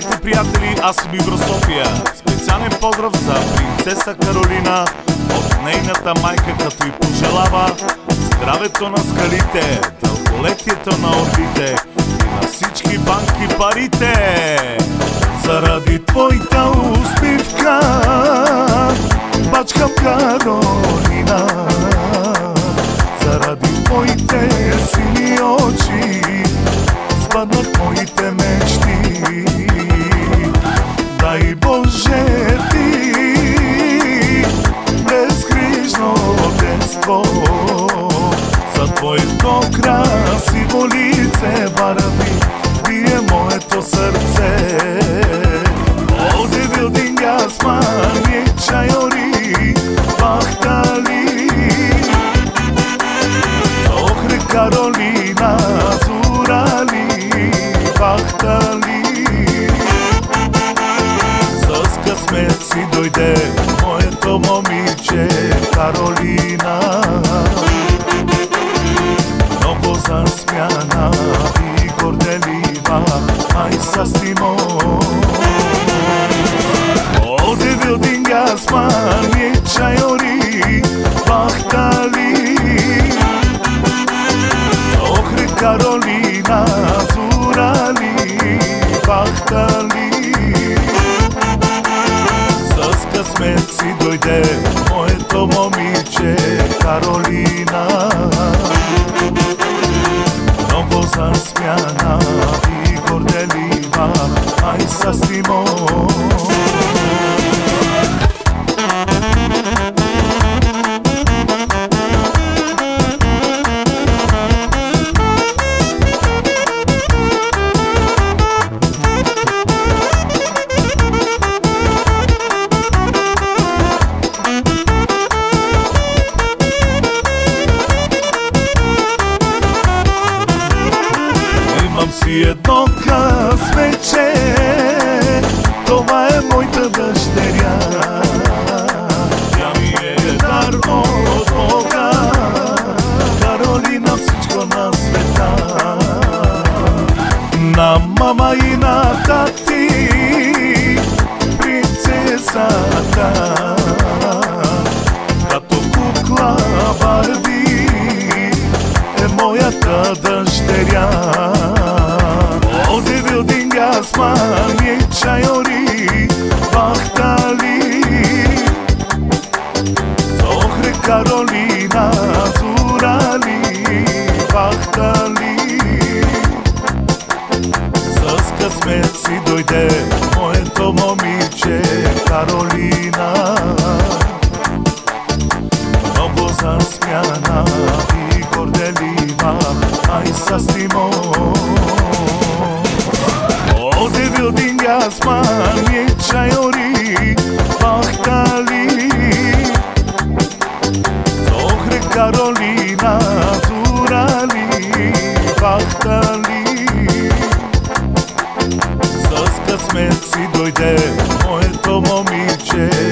Здравейте, приятели, аз съм Ибро София. Специален поздрав за принцеса Каролина от нейната майка, като й пожелава здравето на скалите, дълголетието на орбите и на всички банки парите. Заради твоята успивка, бачкам Каролина, заради твоите сини очи, спаднат krasivo volice barvi Bije moje to srce. Ovdje building jasman je čajori Vahtali Dohre Karolina Zurali Vahtali Zaska smeci dojde Moje to momiće Karolina. آسمانی چایوری باختالی آخری کارولینا زورالی باختالی Zaska smeci dojde, moje to Karolina. Novo zasmjana i gordeljiva, aj sa си едно късмече, това е моята дъщеря. Тя ми е дар от Бога, Каролина всичко на света. На мама и на тати, принцесата, osmanlıca yori vaktali Zohre Karolina zurali vaktali Saska smeci dojde moje to momiće Karolina Mnogo zasmjana i kordelima aj sa stimom asmani chiori fartali do cre carolina surali fartali soscas si doide moe tomo micce